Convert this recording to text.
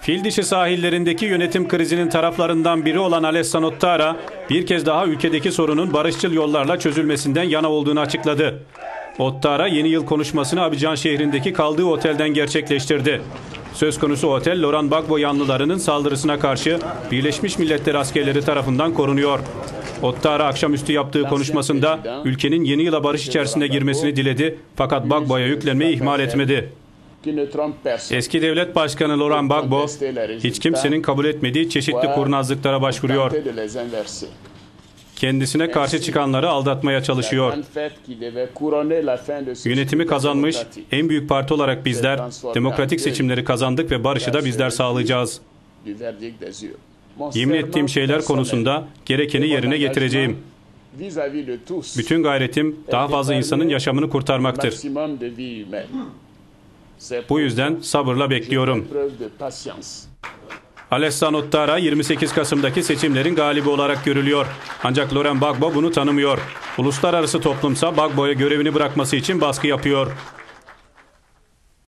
Fil dişi sahillerindeki yönetim krizinin taraflarından biri olan Alessandro Ottara bir kez daha ülkedeki sorunun barışçıl yollarla çözülmesinden yana olduğunu açıkladı. Ottara yeni yıl konuşmasını Abidjan şehrindeki kaldığı otelden gerçekleştirdi. Söz konusu otel Laurent Gbagbo yanlılarının saldırısına karşı Birleşmiş Milletler askerleri tarafından korunuyor. Ottara akşamüstü yaptığı konuşmasında ülkenin yeni yıla barış içerisinde girmesini diledi fakat Gbagbo'ya yüklenmeyi ihmal etmedi. Eski devlet başkanı Laurent Gbagbo hiç kimsenin kabul etmediği çeşitli kurnazlıklara başvuruyor. Kendisine karşı çıkanları aldatmaya çalışıyor. Yönetimi kazanmış en büyük parti olarak bizler demokratik seçimleri kazandık ve barışı da bizler sağlayacağız. Yemin ettiğim şeyler konusunda gerekeni yerine getireceğim. Bütün gayretim daha fazla insanın yaşamını kurtarmaktır. Bu yüzden sabırla bekliyorum. Alessandro Ottara 28 Kasım'daki seçimlerin galibi olarak görülüyor. Ancak Laurent Gbagbo bunu tanımıyor. Uluslararası toplumsa Gbagbo'ya görevini bırakması için baskı yapıyor.